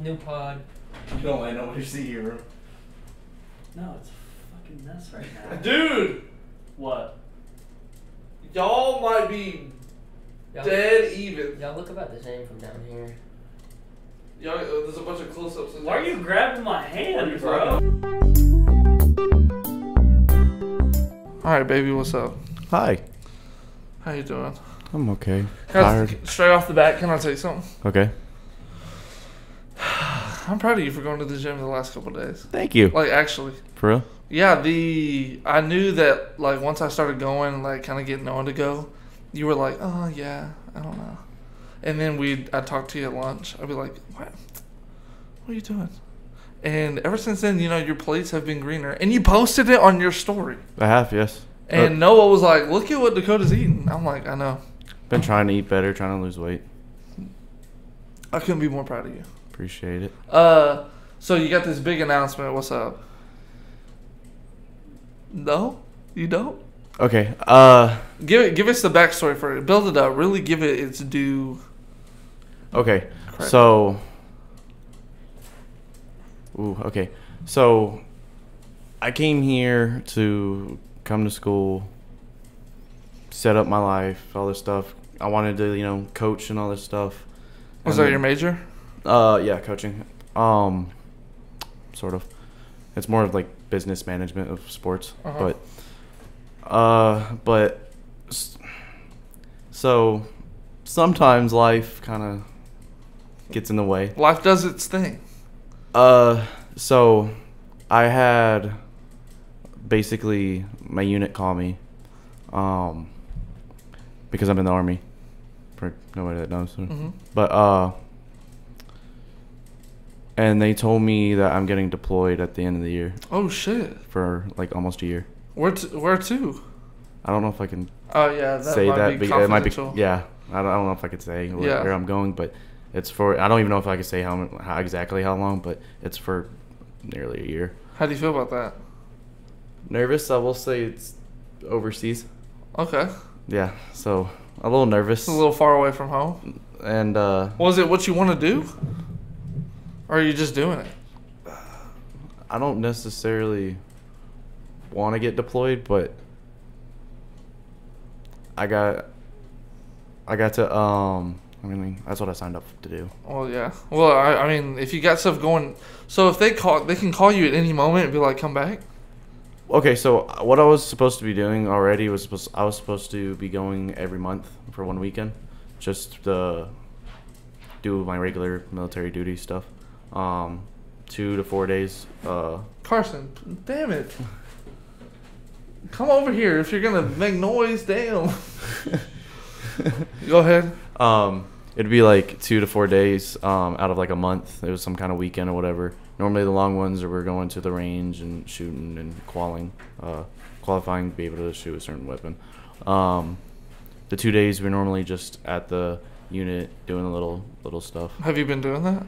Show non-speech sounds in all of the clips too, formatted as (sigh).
New pod. You don't land on your seat here. No, it's a fucking mess right now. (laughs) Dude, what? y'all might be Y'all, dead even. y'all look about the same from down here. Y'all, uh, there's a bunch of close-ups. Why are you grabbing my hand, bro? All right, baby, what's up? Hi. How you doing? I'm okay. Guys, Tired. Straight off the bat, can I tell you something? Okay. I'm proud of you for going to the gym the last couple days. Thank you. Like, actually, For real? yeah. The I knew that like once I started going, like kind of getting on to go, you were like, oh yeah, I don't know. And then we, I talked to you at lunch. I'd be like, what? What are you doing? And ever since then, you know, your plates have been greener. And you posted it on your story. I have, yes. And Noah was like, look at what Dakota's eating. I'm like, I know. Been trying to eat better, trying to lose weight. I couldn't be more proud of you. Appreciate it. Uh, so you got this big announcement. What's up? No, you don't. Okay. Uh Give it. Give us the backstory for it. Build it up. Really give it its due. okay. So Ooh, okay. So I came here to come to school, set up my life, all this stuff. I wanted to, you know, coach and all this stuff. Was And that your major? Uh, yeah, coaching. Um, sort of. It's more of like business management of sports, Uh-huh. but uh, but so sometimes life kind of gets in the way. Life does its thing. Uh, so I had basically my unit call me, um, because I'm in the army. For nobody that knows, hmm but uh, and they told me that I'm getting deployed at the end of the year Oh shit. for like almost a year. Where to? Where to? I don't know if I can Oh yeah, that say might that. be it might be yeah. I don't, I don't know if I could say where, Yeah. where I'm going, but it's for. I don't even know if I could say how, how exactly how long, but it's for nearly a year. How do you feel about that? Nervous. I will say it's overseas. Okay, Yeah, so a little nervous. a little far away from home. and uh, Was it what you want to do, or are you just doing it? I don't necessarily want to get deployed, but I got I got to um I mean that's what I signed up to do. Well, yeah. Well, I, I mean, if you got stuff going, so if they call, they can call you at any moment and be like, "Come back." Okay, so what I was supposed to be doing already was supposed I was supposed to be going every month for one weekend, just to do my regular military duty stuff. Um, two to four days. Uh, Carson, damn it. Come over here if you're gonna make noise. Damn. (laughs) Go ahead. Um, it'd be like two to four days um, out of like a month. It was some kind of weekend or whatever. Normally, the long ones are we're going to the range and shooting and qualing, uh, qualifying to be able to shoot a certain weapon. Um, the two days we're normally just at the unit doing a little little stuff. Have you been doing that?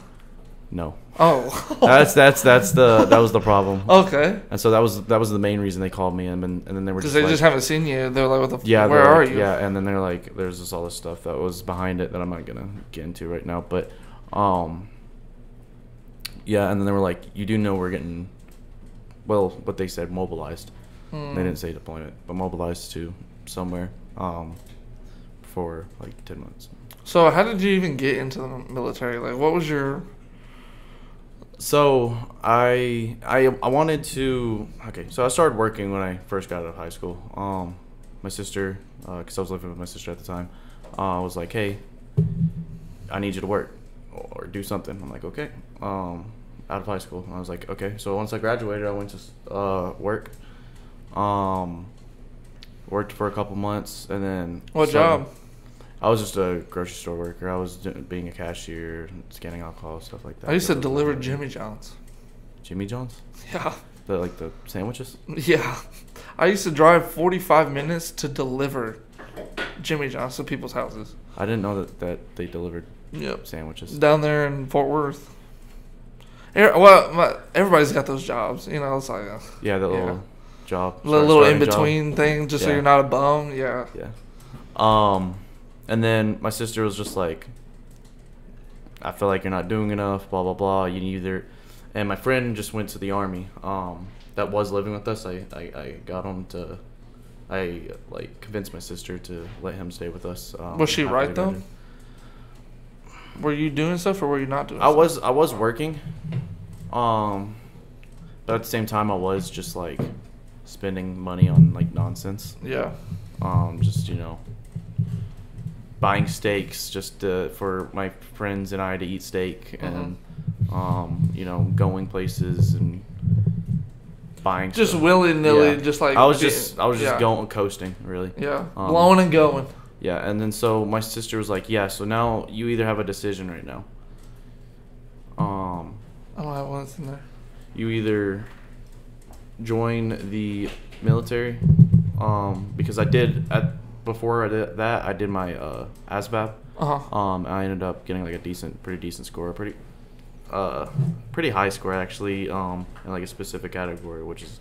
No, Oh. that's that's that's the that was the problem. (laughs) okay. And so that was that was the main reason they called me and then and then they were Because just they like, just haven't seen you. They're like, "What the? yeah, where are like- you?" Yeah, and then they're like, there's just all this stuff that was behind it that I'm not gonna get into right now. But, um, yeah, and then they were like, you do know we're getting, well, what they said, mobilized. Hmm. They didn't say deployment, but mobilized to somewhere, um, for like ten months. So how did you even get into the military? Like, what was your? So I I I wanted to okay. So I started working when I first got out of high school. Um, my sister, because I was living with my sister at the time, uh, was like, "Hey, I need you to work or do something." I'm like, "Okay." Um, out of high school, and I was like, "Okay." So once I graduated, I went to uh, work. Um, worked for a couple months, and then What started- job? I was just a grocery store worker. I was being a cashier, scanning alcohol, stuff like that. I used to deliver Jimmy John's. Jimmy John's, Yeah. the like the sandwiches. Yeah. I used to drive 45 minutes to deliver Jimmy John's to people's houses. I didn't know that, that they delivered Yep. sandwiches. Down there in Fort Worth. Well, my, everybody's got those jobs. You know, it's like a Yeah, Yeah. little job, little, little in job. between thing just so you're not a bum. Yeah. Yeah. Um, and then my sister was just like, I feel like you're not doing enough. Blah blah blah. You either, and my friend just went to the army. Um, that was living with us. I I, I got him to. I like convinced my sister to let him stay with us. Um, Was she right, though? Were you doing stuff or were you not doing? I stuff? was I was working, um, but at the same time I was just like spending money on like nonsense. Yeah. Um, just you know, buying steaks just to, for my friends and I to eat steak, and um, you know, going places and buying. Just willy nilly, Yeah. just like I was just I was just yeah. going coasting really. Yeah, Um, blowing and going. Yeah, and then so my sister was like, "Yeah, so now you either have a decision right now. Um, I don't have one in there. you either join the military, um, because I did at before I did that I did my uh, ASVAB. Uh huh. Um, I ended up getting like a decent, pretty decent score, pretty, uh, pretty high score actually, um, in like a specific category, which is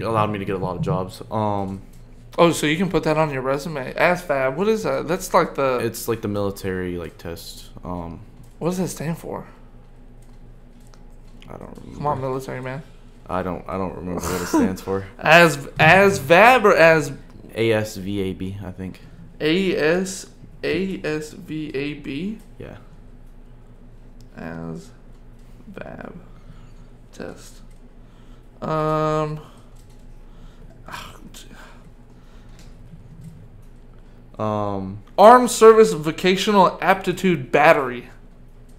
allowed me to get a lot of jobs. Um, Oh, so you can put that on your resume. ASVAB. What is that? That's like the. it's like the military like test. Um, what does that stand for? I don't remember. Come on, military man. I don't. I don't remember what it stands for. (laughs) As ASVAB or as ASVAB, I think. A S A S V A B Yeah. as VAB test. Um. Um. Armed Service Vocational Aptitude Battery.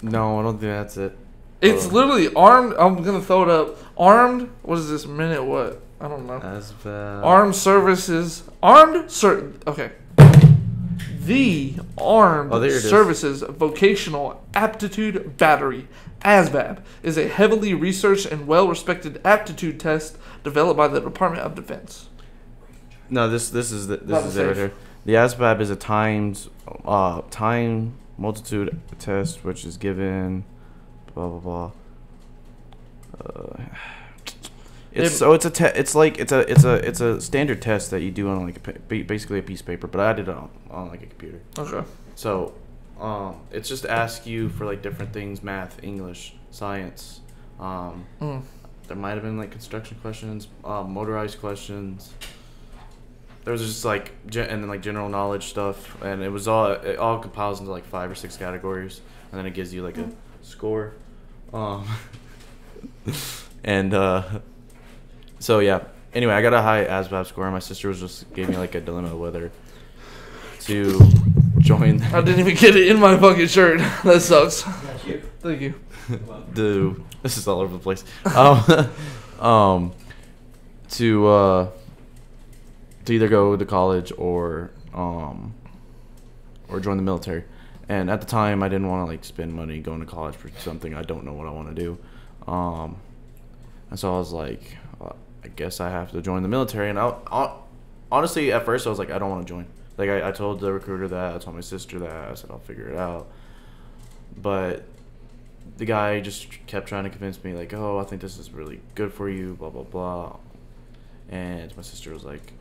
No, I don't think that's it. It's Oh. literally armed. I'm gonna throw it up. Armed. What is this minute? What? I don't know. Armed Services. Armed. Sir. Okay. The Armed Oh, it is. Services Vocational Aptitude Battery, ASVAB, is a heavily researched and well respected aptitude test developed by the Department of Defense. No, this this is the, this Not is the it right here. The ASVAB is a times uh time multitude test which is given blah blah blah. Uh, it's It- so it's a te- it's like it's a it's a it's a standard test that you do on like a, basically a piece of paper, but I did it on, on like a computer. Okay. So, um, it's just ask you for like different things: math, English, science. Um, Mm. there might have been like construction questions, um, motorized questions. There was just like gen- and then like general knowledge stuff, and it was all it all compiles into like five or six categories, and then it gives you like a score. Um, (laughs) and uh, so yeah. Anyway, I got a high ASVAB score, and my sister was just gave me like a dilemma whether to join I didn't even get it in my fucking shirt. (laughs) that sucks. Not you. Thank you. (laughs) the this is all over the place. Um, (laughs) um, to uh, to either go to college or um, or join the military. And at the time, I didn't want to like spend money going to college for something I don't know what I want to do. Um, and so I was like, well, I guess I have to join the military. And I, I honestly, at first, I was like, I don't want to join. Like I, I told the recruiter that. I told my sister that. I said I'll figure it out. But the guy just kept trying to convince me like oh i think this is really good for you blah blah blah and my sister was like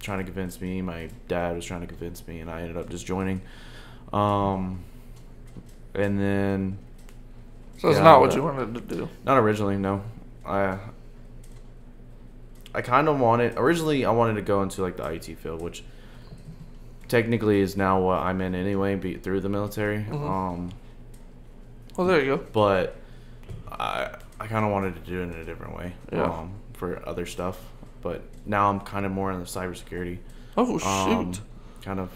trying to convince me my dad was trying to convince me and i ended up just joining um and then So it's Yeah, not what you wanted to do. not originally no i i kind of wanted originally i wanted to go into like the it field which technically is now what i'm in anyway be, through the military Mhm. um Well, there you go. but I I kind of wanted to do it in a different way Yeah. um, for other stuff. But now I'm kind of more in the cybersecurity. Oh shoot. Um, kind of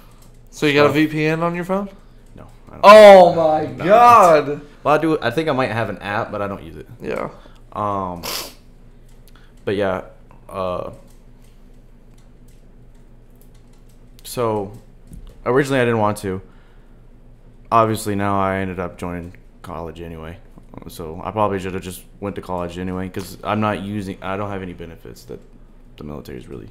so you got a. VPN on your phone? no. Oh my No. god. Well, I do. I think I might have an app, but I don't use it. Yeah. Um. But yeah. Uh. So, originally I didn't want to. Obviously, now I ended up joining college anyway. So I probably should have just went to college anyway because I'm not using. I don't have any benefits that the military is really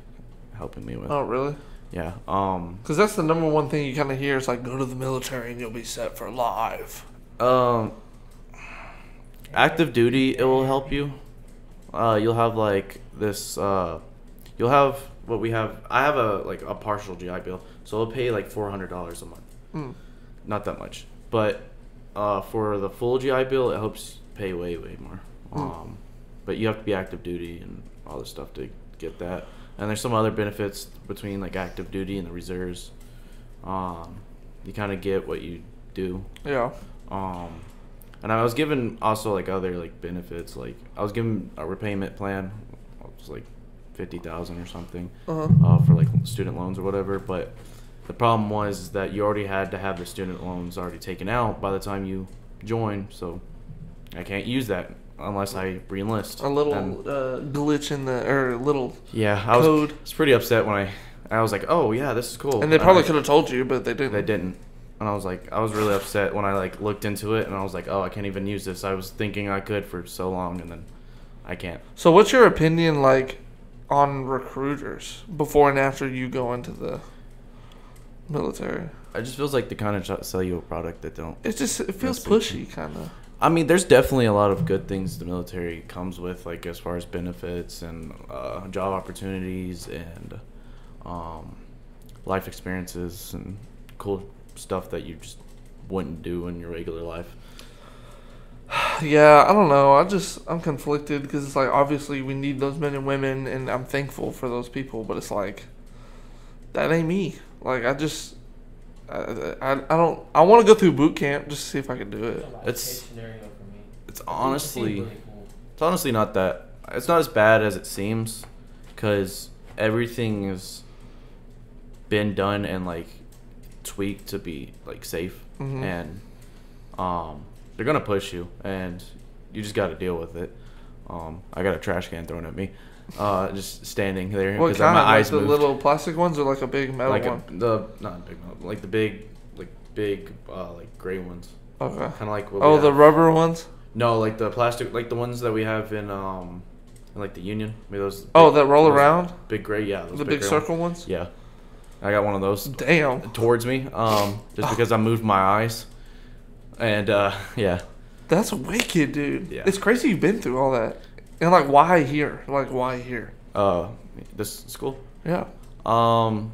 helping me with. Oh really? Yeah. Um. Because that's the number one thing you kind of hear. It's like go to the military and you'll be set for life. Um. Active duty, it will help you. Uh, you'll have like this. Uh, you'll have what we have. I have a like a partial GI Bill, so I'll pay like four hundred dollars a month. Mm. Not that much. but uh, for the full GI Bill, it helps pay way way more. Hmm. Um, but you have to be active duty and all this stuff to get that. And there's some other benefits between like active duty and the reserves. Um, you kind of get what you do. Yeah. Um, and I was given also like other like benefits. Like I was given a repayment plan. It was like fifty thousand or something Uh huh. uh, for like student loans or whatever. But the problem was that you already had to have the student loans already taken out by the time you join. So I can't use that unless I reenlist. A little And- uh, glitch in the or a little, yeah, I was, code. was pretty upset when I I was like, oh yeah, this is cool. and they probably could have told you, but they didn't. They didn't. And I was like, I was really upset when I like looked into it, and I was like, oh, I can't even use this. I was thinking I could for so long, and then I can't. So, what's your opinion like on recruiters before and after you go into the military? It just feels like they kind of sell you a product that don't. It just it feels pushy, kind of. I mean, there's definitely a lot of good things the military comes with, like as far as benefits and uh, job opportunities and um, life experiences and cool stuff that you just wouldn't do in your regular life. Yeah, I don't know. I just I'm conflicted because it's like obviously we need those men and women, and I'm thankful for those people, but it's like that ain't me. Like I just I I, I don't I want to go through boot camp just to see if I can do it. It's It's- case scenario for me. It's It seems honestly. It's honestly not that. It's not as bad as it seems, because everything has been done and like tweaked to be like safe, Mhm. and um, they're gonna push you, and you just got to deal with it. Um, I got a trash can thrown at me, uh, just standing there What because kind? my Like eyes the moved. little plastic ones or like a big metal like a, one? the not big, one, like the big, like big, uh, like gray ones, Okay. kind of like what Oh, the rubber ones. No, like the plastic, like the ones that we have in um, in like the Union. Maybe those. Oh, that roll around. Big gray, yeah. Those The big gray circle ones. ones. Yeah, I got one of those Damn. towards me, um, just because I moved my eyes, and uh, yeah, That's wicked, dude. Yeah. It's crazy you've been through all that. And like, why here? Like, why here? uh, this school. Yeah. Um,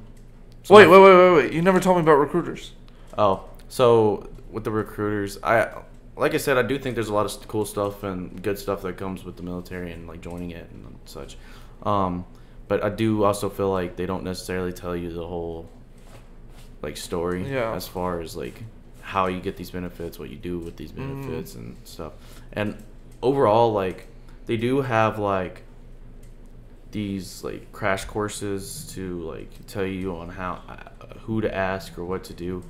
so wait, wait, wait, wait, wait. You never told me about recruiters. Oh, so with the recruiters, I like I said, I do think there's a lot of cool stuff and good stuff that comes with the military and like joining it and such. Um, but I do also feel like they don't necessarily tell you the whole like story Yeah. as far as like how you get these benefits, what you do with these Mm. benefits and stuff. And overall, like they do have like these like crash courses to like tell you on how uh, who to ask or what to do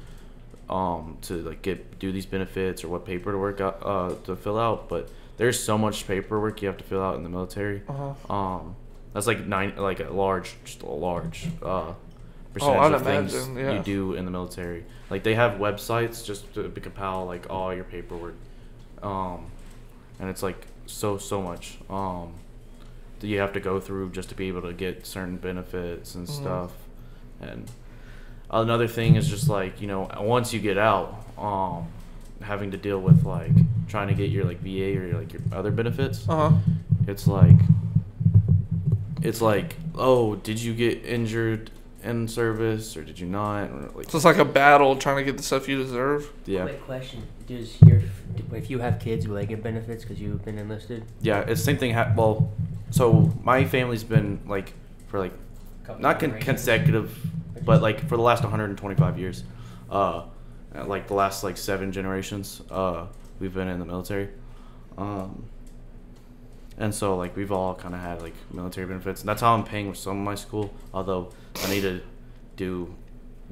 um to like get do these benefits or what paper to work out uh to fill out but there's so much paperwork you have to fill out in the military Uh-huh. um that's like nine like a large just a large uh Oh, percentage I'd of things yeah. you do in the military like they have websites just to compile like all your paperwork um and it's like so so much um that you have to go through just to be able to get certain benefits and Mhm. stuff and another thing is just like you know once you get out um having to deal with like trying to get your like va or like your other benefits Uh huh. it's like it's like oh did you get injured in service or did you not? Or like So it's like a battle trying to get the stuff you deserve. yeah. Quick question: Does your if you have kids, will they get benefits because you've been enlisted? yeah it's the same thing ha- well so my family's been like for like Couple not con- consecutive, but like for the last 125 years, uh, uh, like the last like seven generations, uh, we've been in the military, um, and so like we've all kind of had like military benefits, and that's how I'm paying for some of my school. Although I need to do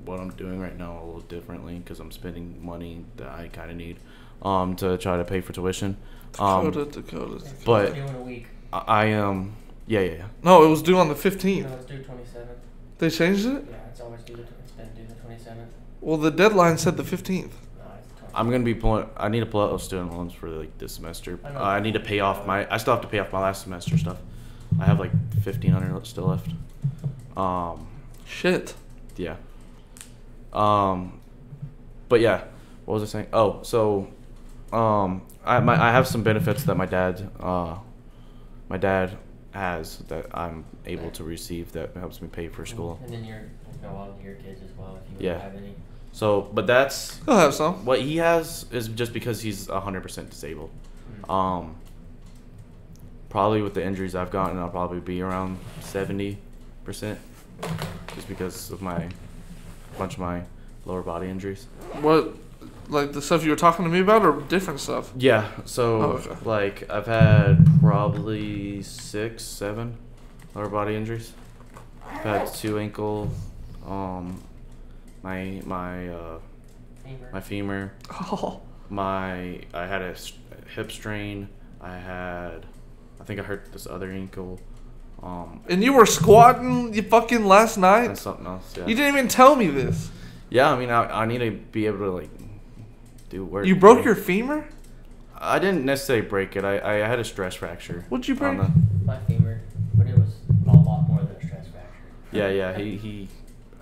what I'm doing right now a little differently because I'm spending money that I kind of need um, to try to pay for tuition. Um, Dakota, Dakota, Dakota. but- Due in a week. I, I am, yeah, yeah, yeah. No, it was due on the 15th. No, it's due twenty seventh. They changed it? Yeah, it's always due. The, it's been due the twenty seventh. Well, the deadline said the 15th. No, it's the 27th. I'm gonna be pulling. I need to pull out those student loans for like this semester. I Uh. I need to pay off my. I still have to pay off my last semester stuff. I have like fifteen hundred still left. Um, Shit. yeah. Um, but yeah, what was I saying? Oh, so, um, I my I have some benefits that my dad, uh, my dad has that I'm able to receive that helps me pay for school. And then your you know, all of your kids as well if you Yeah. have any. So, but that's He'll have some. what he has is just because he's hundred percent disabled. Um, probably with the injuries I've gotten, I'll probably be around seventy percent, just because of my bunch of my lower body injuries. What, like the stuff you were talking to me about, or different stuff? Yeah, so Oh, okay. like I've had probably six, seven lower body injuries. I've had two ankle, um, my my uh, Femur. my femur, Oh, my I had a hip strain. I had, I think I hurt this other ankle. Um, and you were squatting, you fucking last night. and night. something else. Yeah. You didn't even tell me this. Yeah, I mean, I, I need to be able to like do work. You broke your femur. I didn't necessarily break it. I, I had a stress fracture. What'd you break? the- My femur, but it was a lot more than a stress fracture. yeah, yeah. He he.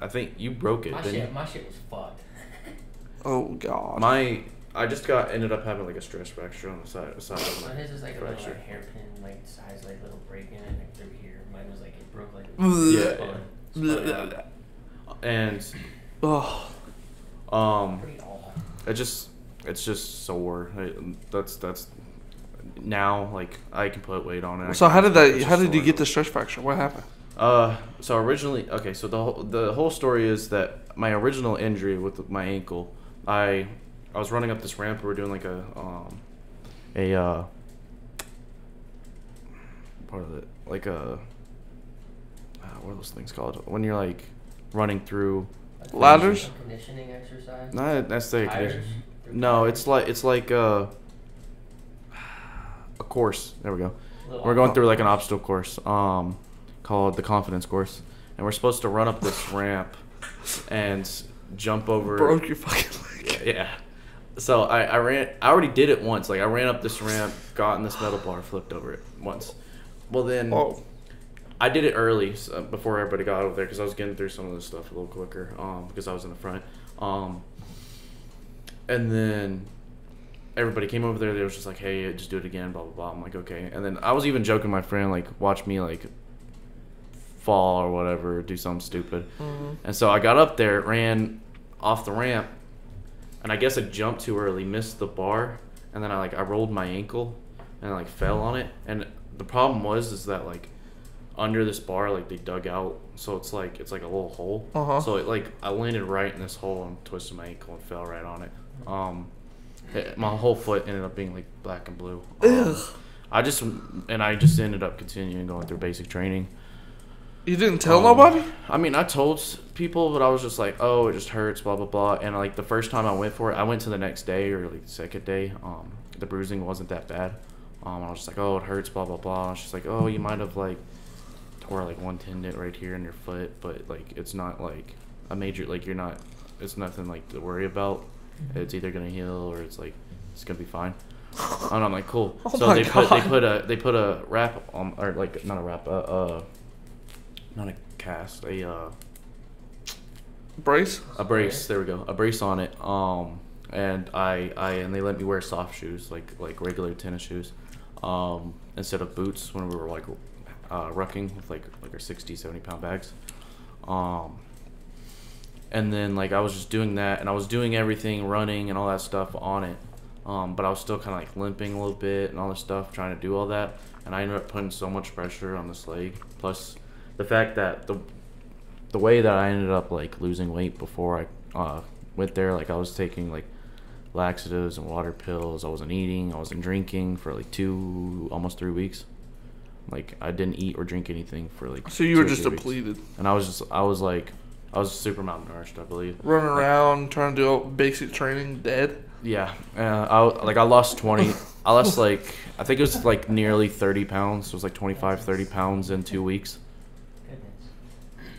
I think you broke it. My didn't you? shit, my shit was fucked. (laughs) Oh god. My I just got ended up having like a stress fracture on the side, side of So my his is like a little like, hairpin like size like little break in it like through here. Mine was like it broke like Yeah, spun- yeah. spun. And Oh, um, it just it's just sore. I, that's that's now like I can put weight on it. So how did that? How did you get the stress fracture? What happened? Uh, so originally, okay, so the whole, the whole story is that my original injury with my ankle, I I was running up this ramp. We were doing like a um a uh part of it like a uh, what are those things called when you're like running through Like Ladders? Conditioning exercise. not necessarily a Tires? condition. Through No, it's like it's like a a course. There we go. We're going through like an obstacle course, um, called the confidence course, and we're supposed to run up this (laughs) ramp and jump over. Broke your fucking leg. Yeah. So I, I ran. I already did it once. Like I ran up this ramp, got in this metal bar, flipped over it once. Well then, Oh, I did it early so, before everybody got over there because I was getting through some of this stuff a little quicker. Um, because I was in the front. Um, and then everybody came over there. They was just like, "Hey, just do it again." Blah blah blah. I'm like, "Okay." And then I was even joking my friend like, "Watch me like fall or whatever, do something stupid." Mhm. And so I got up there, ran off the ramp, and I guess I jumped too early, missed the bar, and then I like I rolled my ankle and I like fell on it. And the problem was is that like under this bar like they dug out, so it's like it's like a little hole. Uh-huh. So it like I landed right in this hole and twisted my ankle and fell right on it. Um, it- my whole foot ended up being like black and blue. Um, Ugh. I just and I just ended up continuing going through basic training. You didn't tell Um, nobody? I mean, I told people, but I was just like, "Oh, it just hurts," blah blah blah. And like the first time I went for it, I went to the next day or like the second day. Um, the bruising wasn't that bad. Um, I was just like, "Oh, it hurts," blah blah blah. She's like, "Oh, you might have like tore like one tendon right here in your foot, but like it's not like a major like you're not. It's nothing like to worry about. It's either gonna heal or it's like it's gonna be fine." (laughs) And I'm like, "Cool." Oh so they put they put a they put a wrap on or like not a wrap uh, uh not a cast a uh Brace? a brace. There we go. A brace on it. Um and i i and they let me wear soft shoes like like regular tennis shoes. Um instead of boots when we were like uh rucking with like like our 60 70 pound bags. Um and then like i was just doing that and i was doing everything running and all that stuff on it. Um but i was still kind of like limping a little bit and all this stuff trying to do all that. And i ended up putting so much pressure on this leg. Plus the fact that the the way that I ended up like losing weight before I uh, went there, like I was taking like laxatives and water pills. I wasn't eating. I wasn't drinking for like two, almost three weeks. Like I didn't eat or drink anything for like. So you were just three weeks. depleted. And I was just, I was like, I was super malnourished, I believe. Running around, trying to do basic training, dead. Yeah, uh, I like I lost twenty. I lost like I think it was like nearly thirty pounds. It was like 25, 30 pounds in two weeks.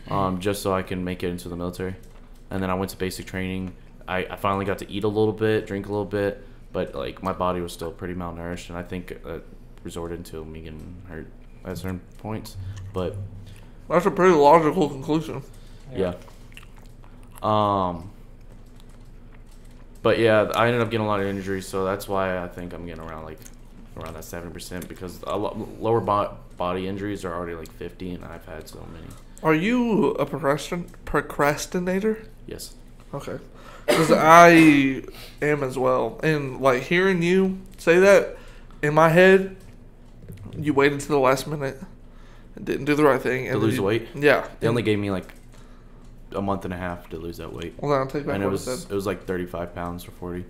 Um, just so I can make it into the military. And then I went to basic training. I, I finally got to eat a little bit, drink a little bit, but like my body was still pretty malnourished, and I think it resorted to me getting hurt at certain points. But That's a pretty logical conclusion. yeah. Um. But yeah, I ended up getting a lot of injuries, so that's why I think I'm getting around like around that seven percent because a lo- lower bo- body injuries are already like fifty, and I've had so many. Are you a procrastin- procrastinator? Yes. Okay. Because I am as well. And like hearing you say that in my head, you waited to the last minute and didn't do the right thing. To And lose you- weight? Yeah. They only gave me like a month and a half to lose that weight. Well, then I'll take back and it what I was said. it was like 35 pounds or 40. They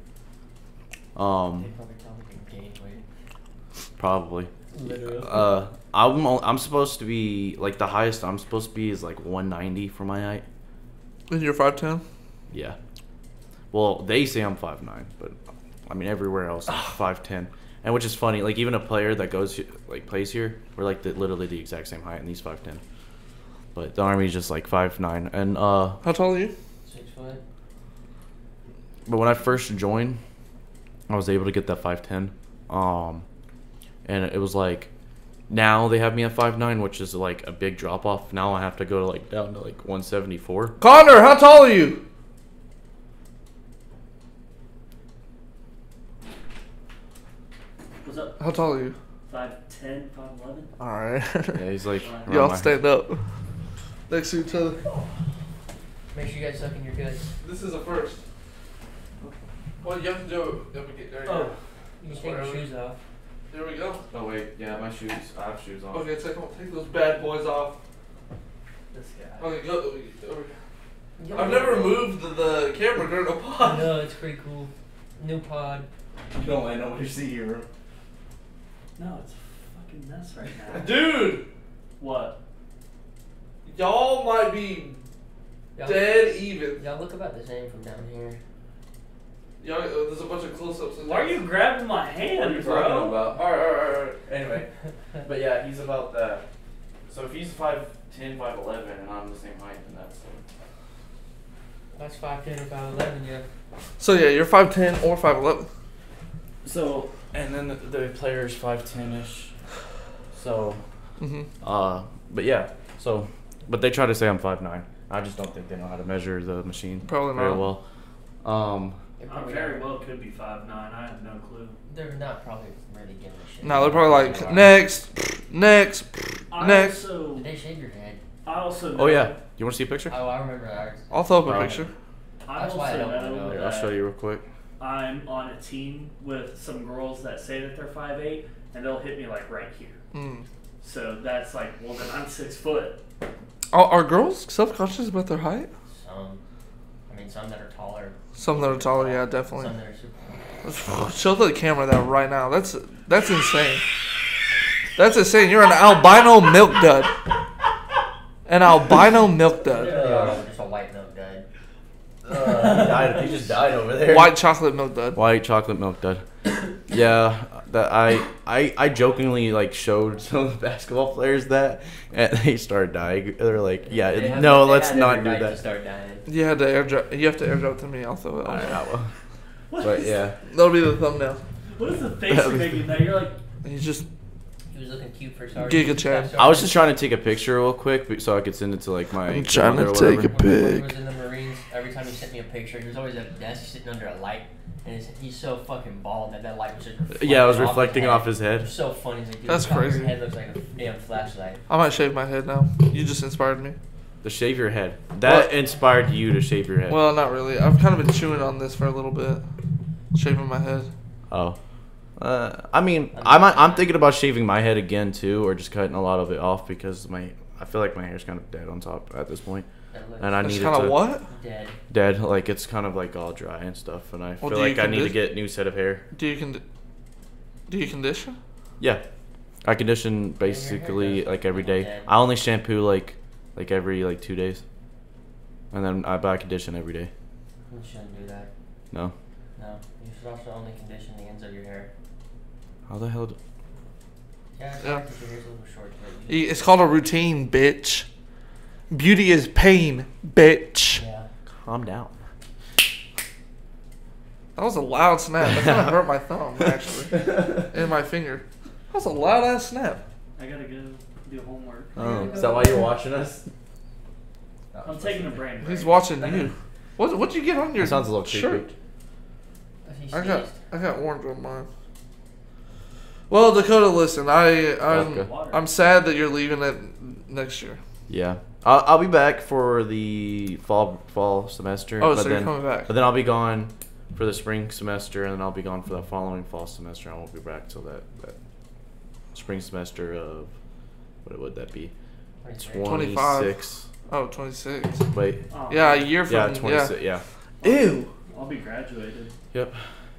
Um, probably tell me to gain weight. probably. Literally. Uh, I'm o- I'm supposed to be like the highest I'm supposed to be is like 190 for my height. And you're 5'10? Yeah. Well, they say I'm 5'9", but I mean everywhere else 5'10". And which is funny, like even a player that goes like plays here, we're like the, literally the exact same height, and he's 5'10". But the army's just like 5'9", and uh, How tall are you? Six foot. but when I first joined, I was able to get that 5'10", um, and it was like. Now they have me at 5'9", which is like a big drop off. Now I have to go to like down to like 174. Connor, how tall are you? What's up? How tall are you? 5'10", 5'11"? Alright. (laughs) Yeah, he's like Wow. around Y'all my- stand up. Next to each other. Make sure you guys suck in your guts. This is a first. Well, you have to do it. There we go. There you Oh. go. You can Just take your shoes off. There we go. Oh wait, yeah, my shoes. I have shoes on. Okay, take, take those bad boys off. This guy. Okay, go. there we go. I've never moved the, the camera during a I (laughs) pod. No, it's pretty cool. New pod. You don't let nobody see your room. No, it's a fucking mess right now. (laughs) Dude, what? y'all might be dead even. y'all look about the same from down here. Y'all, uh, there's a bunch of close-ups. Why are you grabbing my hand, what are you bro? All right, all right, all right, all right. Anyway, (laughs) but yeah, he's about that. So if he's 5'10", 5'11", and I'm the same height, then that's That's 5'10 or 5'11, yeah. So yeah, you're 5'10 or 5'11. So and then the, the player's 5'10 ish. So Mm-hmm. uh, but yeah, so but they try to say I'm 5'9". I just don't think they know how to measure the machine Probably very not. well. Um, They're I probably very not, well could be 5'9", I have no clue. They're not probably really giving a shit. No, they're probably like They next, next. I Next. also, Did they shave your head? I also know, oh yeah, you want to see a picture? Oh, I remember ours. I'll throw up a picture. I That's also why I don't know, know. Here, that I'll show you real quick. I'm on a team with some girls that say that they're 5'8", and they'll hit me like right here. Mm. So that's like, well then I'm six foot. Are, are girls self-conscious about their height? Some. I mean, some that are taller. Some that are taller, yeah, definitely. Some that are super. Show the camera that right now. That's that's insane. That's insane. You're an albino milk dud. An albino milk dud. Literally are just a white milk dud. Uh, he died. He just died over there. White chocolate milk dud. White chocolate milk dud. Yeah, that I I I jokingly like showed (laughs) some of the basketball players that, and they started dying. They're like, yeah, have- no, they let's not do that. start dying. You had to airdrop. You have to airdrop to me. I'll. Alright, on. I will. (laughs) What But is- yeah, That'll be the thumbnail. What is the face you're making now? You're like, You just He was looking cute for Sergeant. Giga Chad. I was just trying to take a picture real quick so I could send it to like my. I'm trying to take a whatever. When, when he pic. was in the Marines, every time he sent me a picture, he was always at a desk sitting under a light, and his, he's so fucking bald that that light was just reflecting Yeah, it was off his reflecting head. off his head. was so funny. He's like, dude, That's the crazy. Your head looks like a damn flashlight. I might shave my head now. You just inspired me. To shave your head. That What? inspired you to shave your head. Well, not really. I've kind of been chewing on this for a little bit, shaving my head. Oh. Uh, I mean, I'm I'm thinking about shaving my head again too, or just cutting a lot of it off because my I feel like my hair's kind of dead on top at this point, That looks and I need it kind to of what? dead. dead. Like it's kind of like all dry and stuff, and I Well, feel do you like I need to condi- get new set of hair. Do you con? Do you condition? Yeah, I condition basically does like every day. dead. I only shampoo like like every like two days, and then I buy condition every day. You shouldn't do that. No, No, you should also only condition the ends of your hair. how the hell? Do- Yeah, Yeah. hard 'cause your hair's a little short, but you It's called a routine, bitch. Beauty is pain, bitch. yeah. Calm down. That was a loud snap. That kind of hurt my thumb, (laughs) actually, and my finger. That was a loud ass snap. I gotta go do homework. Oh, is that why you're watching us? I'm taking a brain break. He's watching you. (laughs) What? What'd you get on your That sounds a little shirt? Uh, I got. I got orange on mine. Well, Dakota, listen, I I'm I'm sad that you're leaving it next year. Yeah. I'll, I'll be back for the fall fall semester. Oh, but so you're then, coming back. But then I'll be gone for the spring semester, and then I'll be gone for the following fall semester. I won't be back till that, that spring semester of what would that be? 26. 25. 26. Oh, 26. Wait. Oh, Yeah, a year from Yeah, yeah. 26. Yeah. Ew. I'll be graduated. Yep.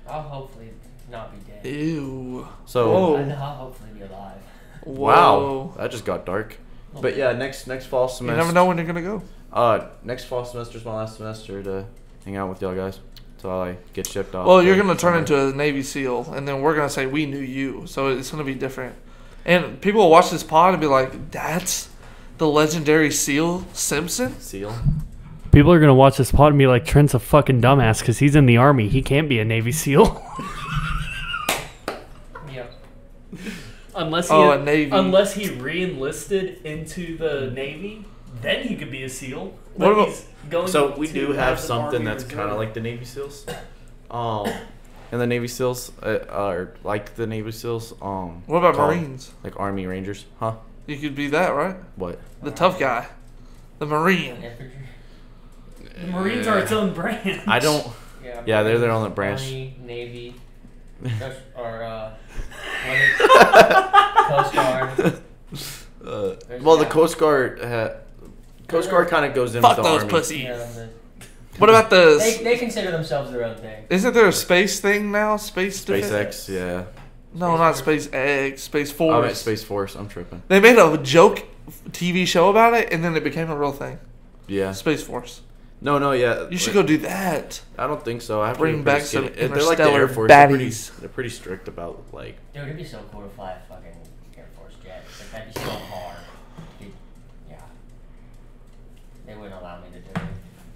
I'll hopefully not be dead. Ew. So. Whoa. I'll hopefully be alive. Wow. Whoa. That just got dark. But yeah, next next fall semester. You semester. never know when you're gonna go. Uh, next fall semester is my last semester to hang out with y'all guys. until I get shipped off. Well, you're gonna turn somewhere. into a Navy SEAL, and then we're gonna say we knew you, so it's gonna be different. And people will watch this pod and be like, "That's the legendary SEAL Simpson." seal. People are gonna watch this pod and be like, Trent's a fucking dumbass because he's in the army. He can't be a Navy SEAL. (laughs) Yep. Unless he Oh, a Navy. unless he re-enlisted into the Navy, then he could be a SEAL. What about- he's going So we do have something that's kind of like the Navy SEALs. (coughs) Um, and the Navy SEALs uh, are like the Navy SEAls. Um, What about called, Marines? Like Army Rangers, huh? You could be that, right? What? The tough guy, the Marine. The Marines are its own brand. I don't. Yeah, Yeah, they're their own branch. Army, Navy, Coast- or uh, (laughs) Coast Guard. Uh, There's well, the. Coast Guard. Ha- Coast Guard kind of goes in Fuck with the those Army. pussies. Yeah, the, (laughs) What about the? they consider themselves their own thing. Isn't there a space thing now? Space. defense? SpaceX, yeah. No, not SpaceX. Space Force. I meant Space Force. I'm tripping. They made a joke TV show about it, and then it became a real thing. Yeah. Space Force. No, no, yeah. You should like- go do that. I don't think so. I have to Bring be back some skinny. They're like the Air Force. They're pretty, they're pretty strict about like. Dude, it'd be so cool to fly a fucking Air Force jet. Like, that'd be so hard. Dude, yeah. They wouldn't allow me to do it.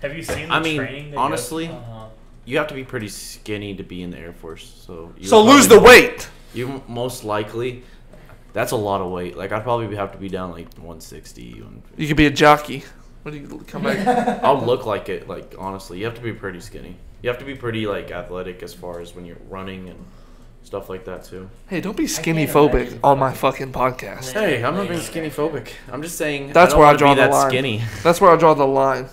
Have you seen the training? I mean, training? they go honestly, Uh-huh. you have to be pretty skinny to be in the Air Force. So. You So lose the weight. You most likely. That's a lot of weight. Like I'd probably have to be down like 160. You could be a jockey. When you come back, (laughs) I'll look like it. Like honestly, you have to be pretty skinny. You have to be pretty like athletic as far as when you're running and stuff like that too. hey, don't be can't skinny phobic on my fucking podcast. Hey, I'm not being skinny phobic. I'm just saying. That's I don't where I wanna draw be the that line. skinny. (laughs) That's where I draw the line.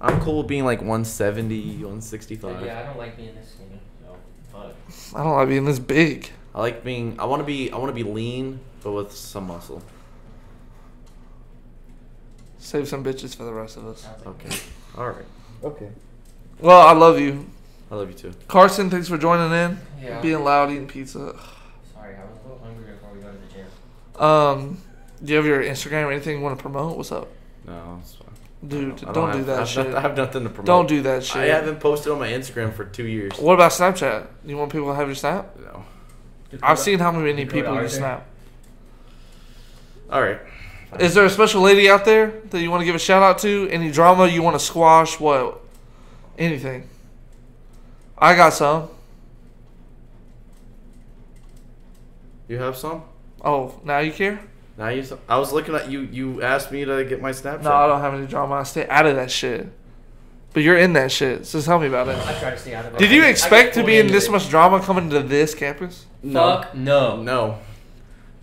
I'm cool with being like 170, 165. yeah, I don't like being this skinny. So, but I don't like being this big. I like being. I want to be. I want to be lean, but with some muscle. Save some bitches for the rest of us. Okay. All right. Okay. Well, I love you, I love you too. Carson. Thanks for joining in. Yeah. Being loud, eating pizza. Sorry, I was a little hungry before we go to the gym. Um, do you have your Instagram or anything you want to promote? What's up, No, it's fine. dude? I Don't, have, do that (laughs) I have shit. noth- I have nothing to promote. Don't do that shit. I haven't posted on my Instagram for two years. What about Snapchat? You want people to have your Snap? No. I've seen how many You go to people you Snap. All right. Is there a special lady out there that you want to give a shout out to? Any drama you want to squash? What? Anything? I got some. You have some? Oh, now you care? Now you. I was looking at you. You asked me to get my Snapchat. No, I don't have any drama. I stay out of that shit. But you're in that shit, so tell me about it. I try to stay out of it. Did you I- I expect to be in this much drama coming to this campus? No. Fuck no. No.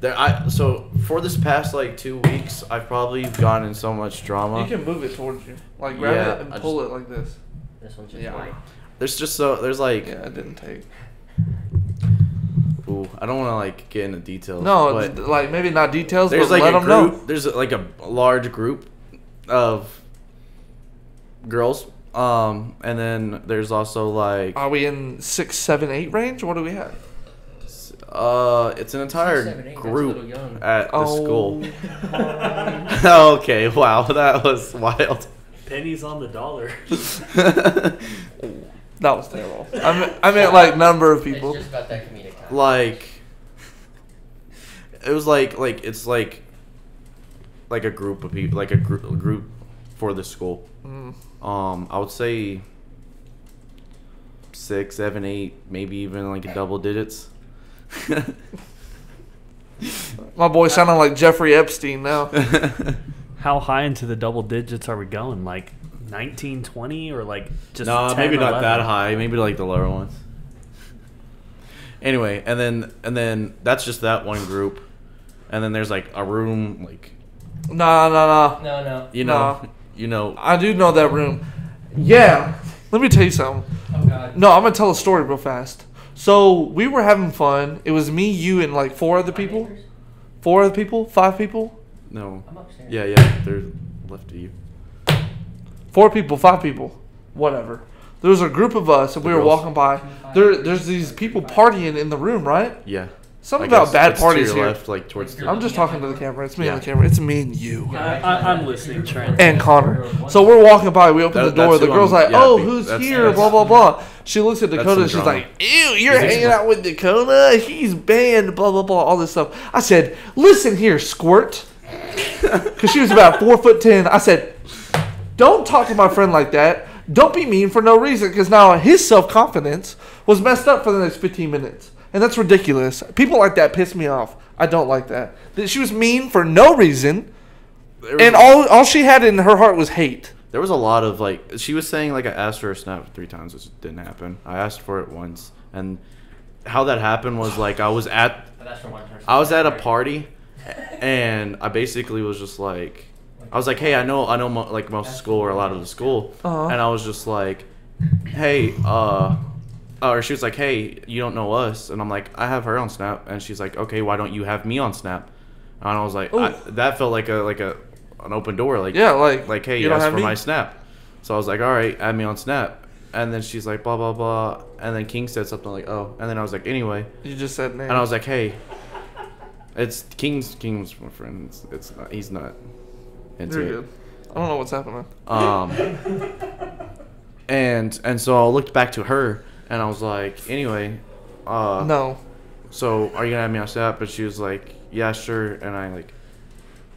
There, I so for this past like two weeks, I've probably gone in so much drama. You can move it towards you, like grab Yeah, it and I pull it like this. This one's just Yeah. white. There's just so there's like, Yeah, it didn't take. ooh, I don't want to like get into details. No, but like maybe not details, there's but like let a them group. know. There's like a large group of girls. Um, and then there's also like, Are we in six, seven, eight range? What do we have? Uh, it's an entire Six, seven, eight, that's group little young. at the Oh, school. (laughs) okay, wow, that was wild. Pennies on the dollar. (laughs) (laughs) that was terrible. I meant, I meant like number of people. It's just about that comedic like it was like like it's like like a group of people like a group a group for the school Mm. um i would say six seven eight maybe even like double digits (laughs) My boy sounding like Jeffrey Epstein now. (laughs) How high into the double digits are we going? Like 19, 20, or like just no 10, maybe not 11? that high maybe like the lower ones anyway and then and then that's just that one group and then there's like a room like Nah, nah, nah. No, no. You know, you know. I do know that room. Yeah. Let me tell you something. Oh god. No, I'm gonna tell a story real fast. So we were having fun. It was me, you, and like four other people. Four other people. Five people. No. I'm upstairs. Yeah, yeah. They're left of you. Four people. Five people. Whatever. There was a group of us, and The we were walking by. There, there's these people partying in the room, right? Yeah. Something about guess bad parties here. left, like towards the. I'm just talking to the camera. It's me on the camera. It's me and you. I, I, I'm listening, Trent. and Connor. So we're walking by. We open That- the door. The girl's I'm- like, yeah, "Oh, be- who's that's- here?" that's- Blah blah blah. She looks at Dakota. She's drama. like, "Ew, you're You hanging out with Dakota. He's banned." Blah blah blah. All this stuff. I said, "Listen here, squirt," (laughs) because she was about four foot ten. I said, "Don't talk to my friend like that. Don't be mean for no reason." Because now his self confidence was messed up for the next fifteen minutes, and that's ridiculous. People like that piss me off. I don't like that. That she was mean for no reason. And a- all all she had in her heart was hate. There was a lot of like she was saying like I asked for a snap three times, which didn't happen. I asked for it once, and how that happened was like I was at But that's for one person. I was at a party, and I basically was just like I was like, hey, I know I know mo- like most of school or a lot of the school, Uh-huh. and I was just like, hey, uh. Or she was like, "Hey, you don't know us," and I'm like, "I have her on Snap," and she's like, "Okay, why don't you have me on Snap?" And I was like, I, "That felt like a like a an open door, like Yeah, like like, hey, you you asked for me? my snap. So I was like, all right, add me on snap. And then she's like, blah, blah, blah. And then King said something like, oh. And then I was like, anyway. You just said name. And I was like, hey, it's King's King's my friend. It's, it's not, he's not into You're it. good. I don't know what's happening. Um, (laughs) and and so I looked back to her and I was like, anyway, uh, no. so are you gonna have me on snap? But she was like, yeah, sure. And I like,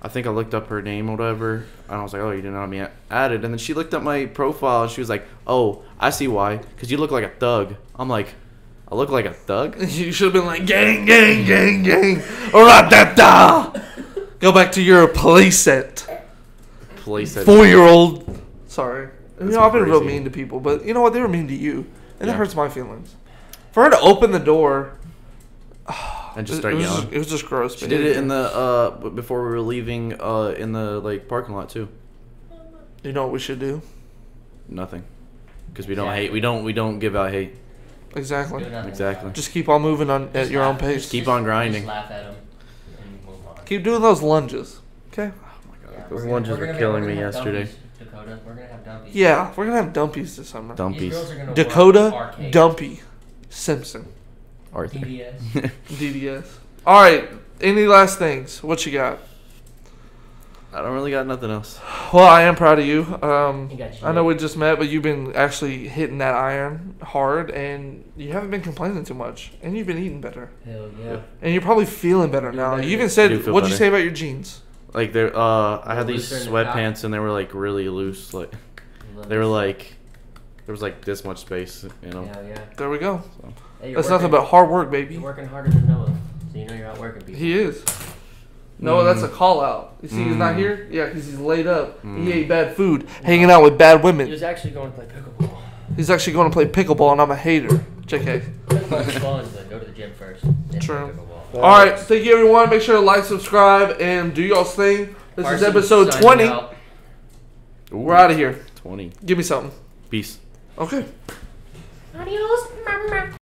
I think I looked up her name or whatever, and I was like, oh, you didn't have me added. And then she looked up my profile, and she was like, oh, I see why, because you look like a thug. I'm like, I look like a thug. (laughs) You should have been like gang, gang, gang, gang. Ra-da-da. Go back to your police set. Police said, Four year old. Sorry. You know, I've been real mean to people, but you know what? They were mean to you. And that Yeah. hurts my feelings. For her to open the door, (sighs) and just start it was yelling. just, it was just gross. She did it in the uh before we were leaving uh in the like parking lot too. You know what we should do? Nothing, because we don't Yeah. hate. We don't. We don't give out hate. Exactly. Exactly. Just keep on moving on at Just your own pace. Just- Keep on grinding. Just laugh at them and move on. Keep doing those lunges. Okay? Yeah, Those lunges were we're killing me yesterday. dumpies, Dakota, we're gonna have dumpies. Yeah, we're gonna have dumpies this summer. These Dumpies. girls are gonna Dakota run arcade. Dumpy Simpson. Arthur. DDS. (laughs) DDS. All right. Any last things? What you got? I don't really got nothing else. Well, I am proud of you. Um, You got you. I know we just met, but you've been actually hitting that iron hard, and you haven't been complaining too much, and you've been eating better, Hell yeah. and you're probably feeling better now. better. You even said, do "What'd you better. say about your jeans?" Like there, uh, I had these looser in the top. sweatpants and they were like really loose. Like Love they were this. like, there was like this much space, you know. Hell yeah. There we go. Hey, you're That's nothing working- but hard work, baby. You're working harder than Noah, so you know you're out working people. He is. No, Mm. that's a call out. You see, he's not Mm. here. Yeah, because he's laid up. Mm. He ate bad food, hanging out with bad He women. was actually going to play pickleball. He's actually going to play pickleball, and I'm a hater. JK. Pickleball's fun, but go to the gym first. then play True. pickleball. All right, thank you everyone. Make sure to like, subscribe, and do y'all's thing. This is episode 20. out. We're out of here. Twenty. Give me something. Peace. Okay. Adios, mama.